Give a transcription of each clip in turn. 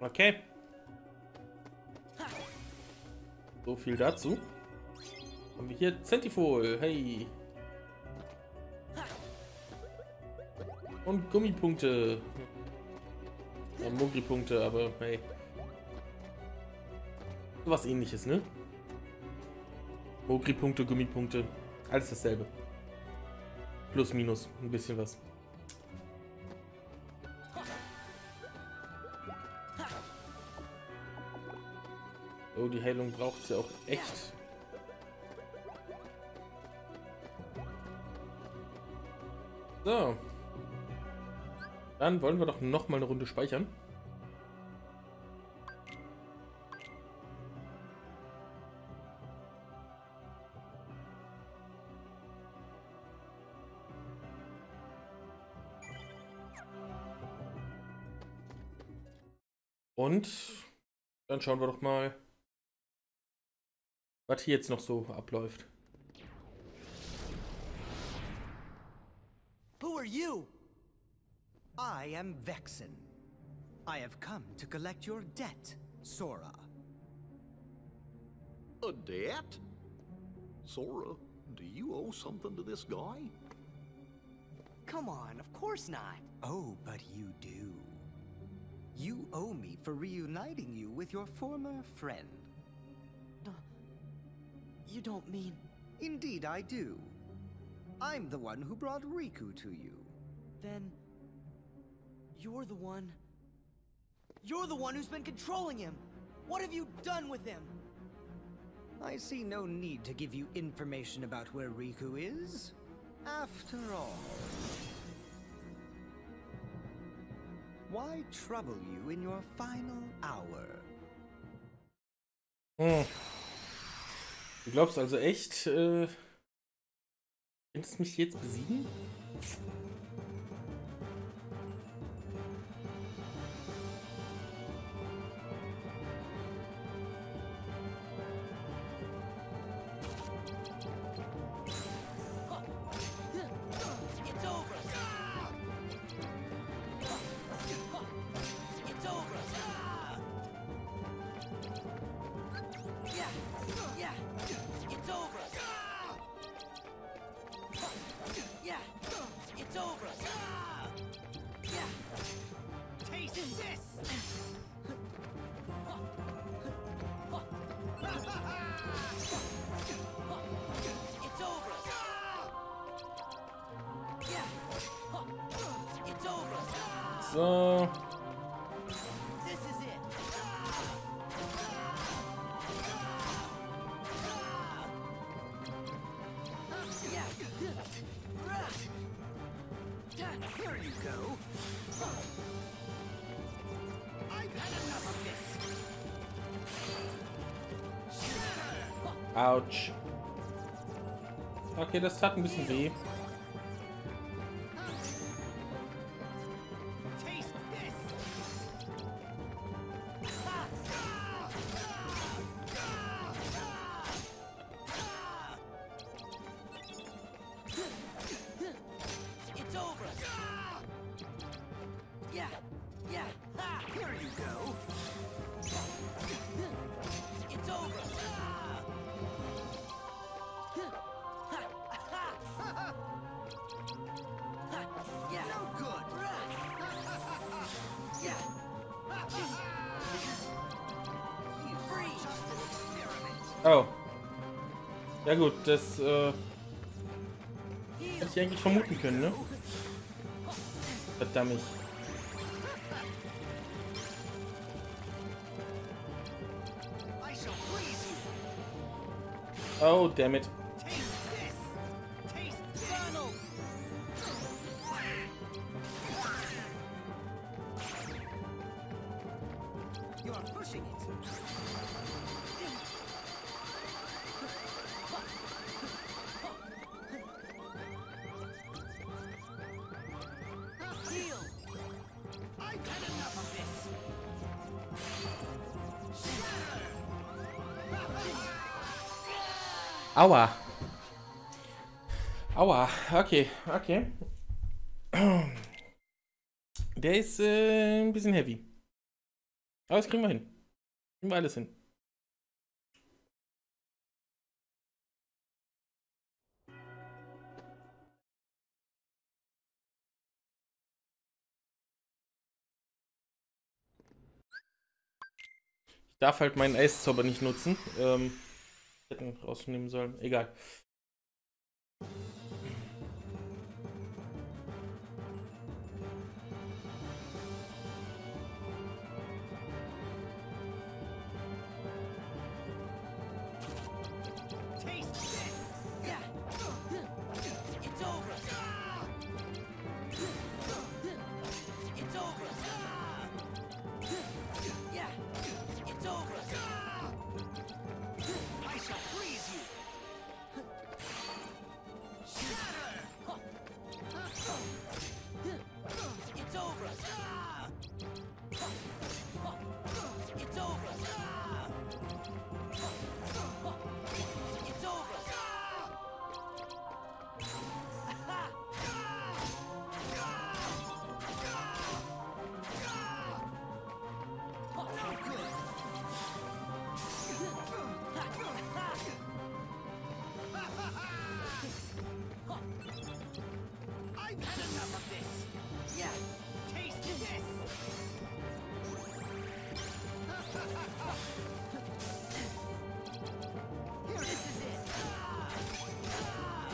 Okay. So viel dazu. Haben wir hier Centifol. Hey. Und Gummipunkte. Ja, Mogri-Punkte, aber hey. Was ähnliches, ne? Mogri-Punkte, Gummipunkte. Alles dasselbe. Plus, minus. Ein bisschen was. Die Heilung braucht sie auch echt. So. Dann wollen wir doch noch mal eine Runde speichern. Und dann schauen wir doch mal, was hier jetzt noch so abläuft. Who are you? I am Vexen. I have come to collect your debt, Sora. A debt? Sora, do you owe something to this guy? Come on, of course not. Oh, but you do. You owe me for reuniting you with your former friend. You don't mean... Indeed I do. I'm the one who brought Riku to you. Then... You're the one... You're the one who's been controlling him! What have you done with him? I see no need to give you information about where Riku is. After all... Why trouble you in your final hour? Hm. Du glaubst also echt, äh, könntest mich jetzt besiegen? This. Autsch. Okay, das tat ein bisschen weh. Oh. Ja gut, das äh, hätte ich eigentlich vermuten können, ne? Verdammt. Oh, damn it. You are pushing it. Aua. Aua. Okay, okay. Der ist äh, ein bisschen heavy. Aber das kriegen wir hin. Kriegen wir alles hin. Ich darf halt meinen Eiszauber nicht nutzen. Ähm, hätten rausnehmen sollen. Egal.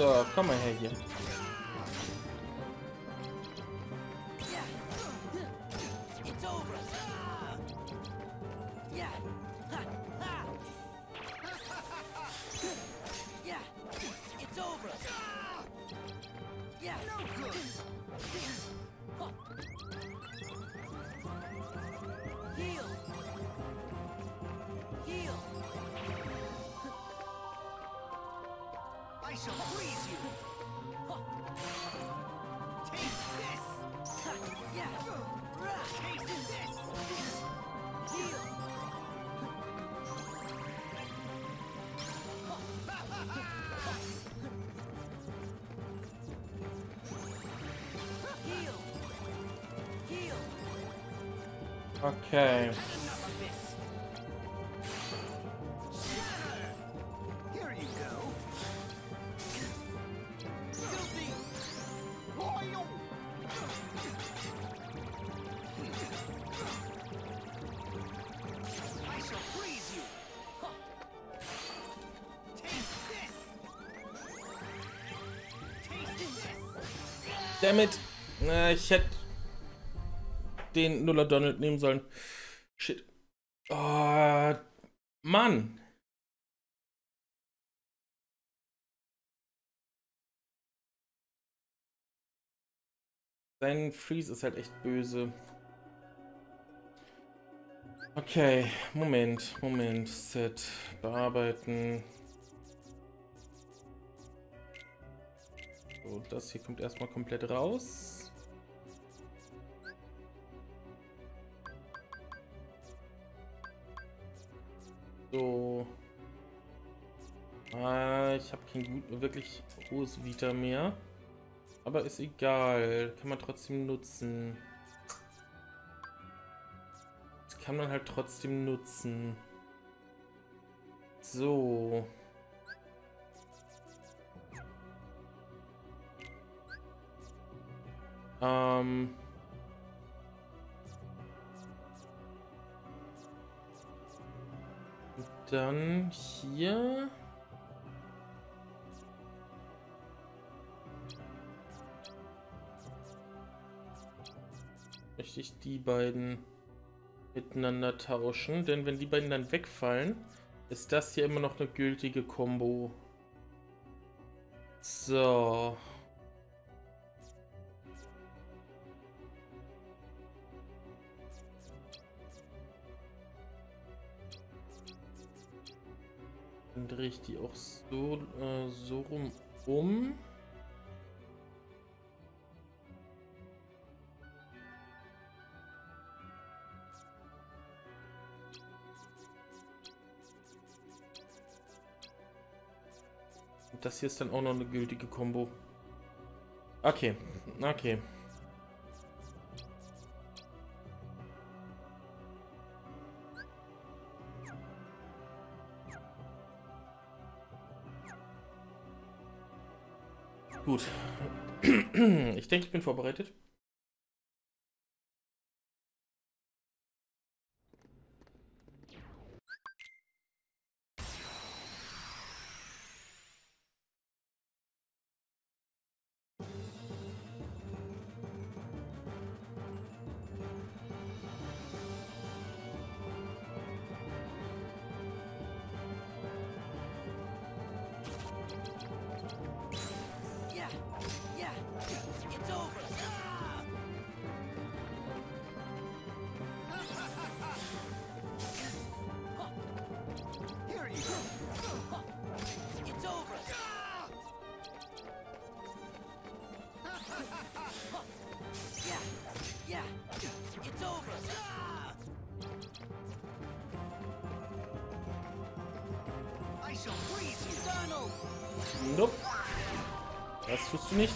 So, komm shall freeze you! Taste this! Taste this! Okay. Damit. Na, ich hätte den Nuller Donald nehmen sollen. Shit. Oh, Mann. Sein Freeze ist halt echt böse. Okay, Moment, Moment. Set, bearbeiten. So, das hier kommt erstmal komplett raus. So. Ah, ich habe kein gut, wirklich hohes Vita mehr. Aber ist egal. Kann man trotzdem nutzen. Das kann man halt trotzdem nutzen. So. Ähm. Dann hier. Möchte ich die beiden miteinander tauschen, denn wenn die beiden dann wegfallen, ist das hier immer noch eine gültige Combo. So. Dann drehe ich die auch so, äh, so rum um. Und das hier ist dann auch noch eine gültige Combo. Okay, okay. Denke, ich bin vorbereitet. Tust du nicht.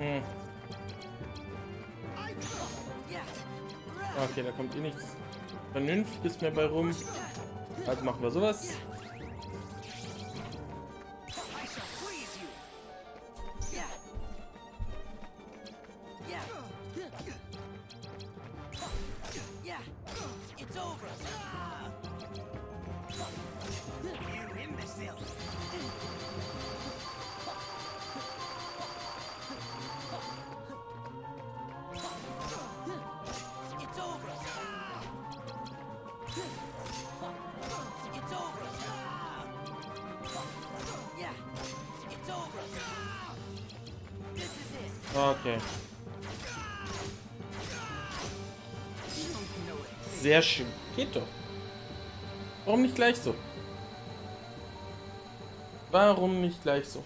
Hm. Okay, da kommt eh nichts Vernünftiges mehr bei rum. Also machen wir sowas. It's over. You imbecile. Okay. Sehr schön. Geht doch. Warum nicht gleich so? Warum nicht gleich so?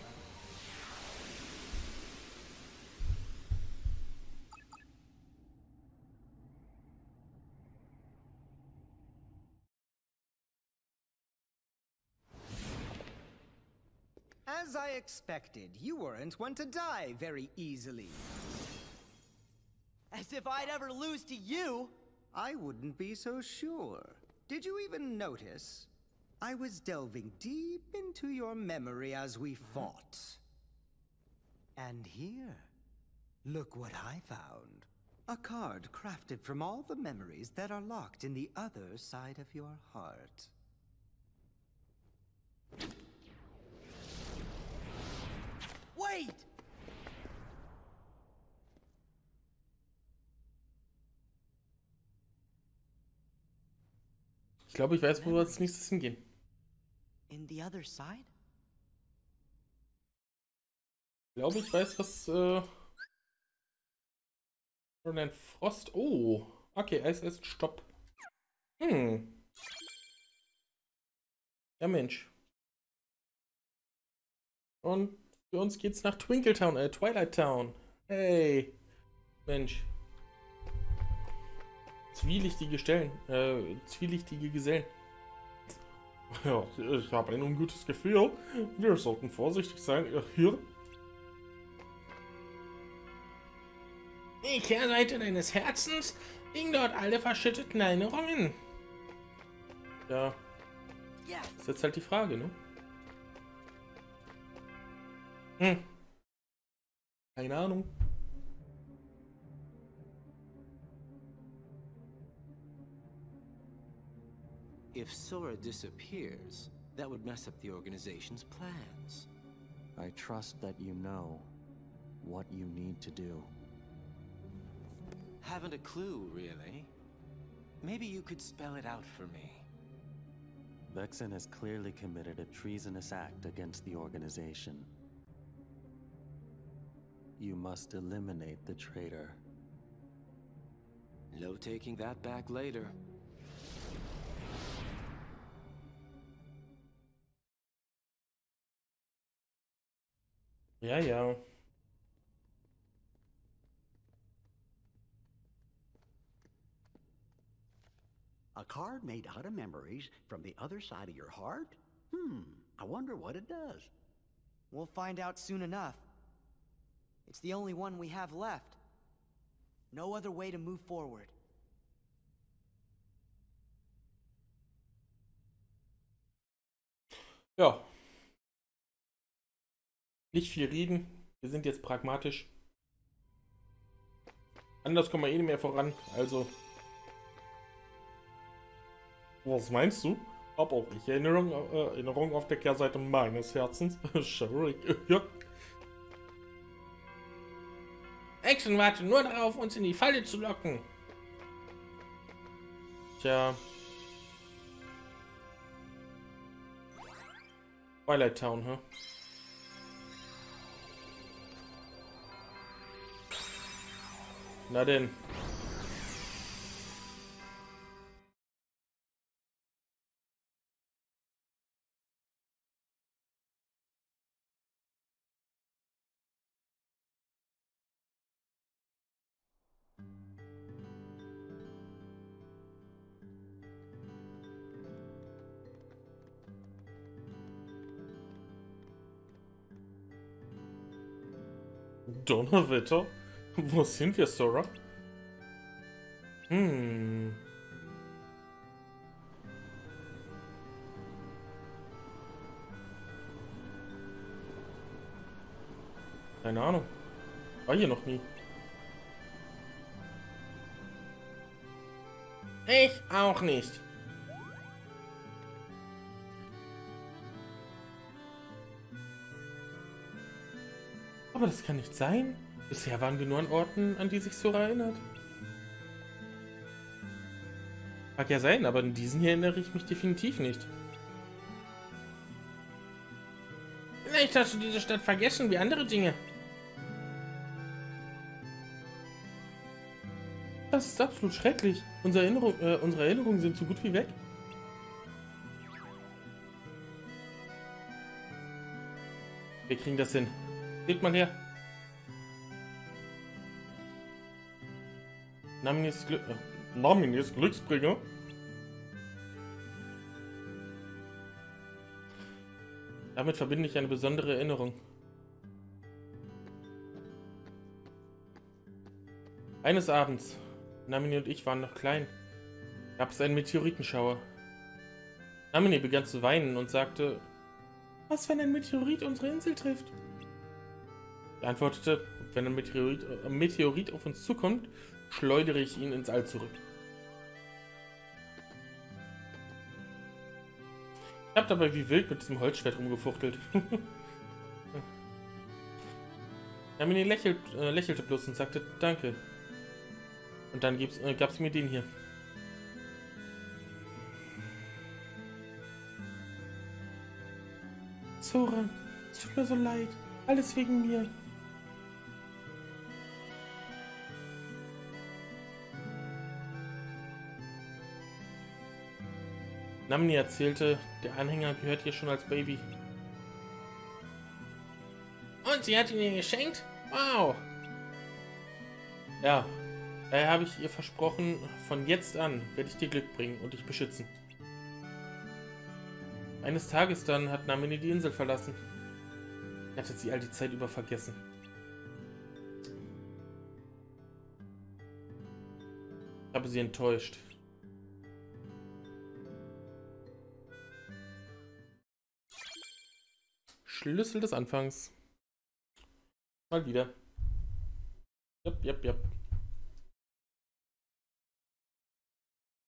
Expected, you weren't one to die very easily. As if I'd ever lose to you. I wouldn't be so sure. Did you even notice? I was delving deep into your memory as we fought. And here, look what I found. A card crafted from all the memories that are locked in the other side of your heart. Wait! Ich glaube, ich weiß, wo wir als nächstes hingehen. In the other side? Ich glaube, ich weiß, was. Äh... Ein Frost. Oh. Okay, Eis, Eis, Stopp. Hm. Ja, Mensch. Und für uns geht's nach Twinkle Town, äh, Twilight Town. Hey. Mensch. Zwielichtige Stellen, äh, zwielichtige Gesellen. Ja, ich habe ein ungutes Gefühl. Wir sollten vorsichtig sein. Hier. Die Kehrseite deines Herzens liegen dort alle verschütteten Erinnerungen. Ja. Das ist jetzt halt die Frage, ne? Hm. Keine Ahnung. If Sora disappears, that would mess up the organization's plans. I trust that you know what you need to do. Haven't a clue, really. Maybe you could spell it out for me. Vexen has clearly committed a treasonous act against the organization. You must eliminate the traitor. No taking that back later. Yeah, ja. A card made out of memories from the other side of your heart? Hmm, I wonder what it does. We'll find out soon enough. It's the only one we have left. No other way to move forward. Ja. Nicht viel reden. Wir sind jetzt pragmatisch. Anders kommen wir eh nicht mehr voran. Also. Was meinst du? Hab auch ich Erinnerung, äh, Erinnerung auf der Kehrseite meines Herzens. Sherrick. ja. Action wartet nur darauf, uns in die Falle zu locken. Tja. Twilight Town, hä? Huh? Na denn. Donnerwetter? Wo sind wir, Sora? Hm. Keine Ahnung. War hier noch nie. Ich auch nicht. Aber das kann nicht sein. Bisher waren wir nur an Orten, an die sich Sora erinnert. Mag ja sein, aber an diesen hier erinnere ich mich definitiv nicht. Vielleicht hast du diese Stadt vergessen, wie andere Dinge. Das ist absolut schrecklich. Unsere, Erinnerung, äh, unsere Erinnerungen sind so gut wie weg. Wir kriegen das hin. Seht mal her. Naminis, Glück, äh, Naminis Glücksbringer. Damit verbinde ich eine besondere Erinnerung. Eines Abends, Namini und ich waren noch klein, gab es einen Meteoritenschauer. Namini begann zu weinen und sagte, was, wenn ein Meteorit unsere Insel trifft? Antwortete, wenn ein Meteorit, ein Meteorit auf uns zukommt, schleudere ich ihn ins All zurück. Ich habe dabei wie wild mit diesem Holzschwert rumgefuchtelt. Hermine lächelt, äh, lächelte bloß und sagte Danke. Und dann äh, gab es mir den hier. Zora, es tut mir so leid. Alles wegen mir. Namni erzählte, der Anhänger gehört ihr schon als Baby. Und sie hat ihn ihr geschenkt? Wow! Ja, daher habe ich ihr versprochen, von jetzt an werde ich dir Glück bringen und dich beschützen. Eines Tages dann hat Namini die Insel verlassen. Er hatte sie all die Zeit über vergessen. habe sie enttäuscht. Schlüssel des Anfangs. Mal wieder. Jep, jep, jep.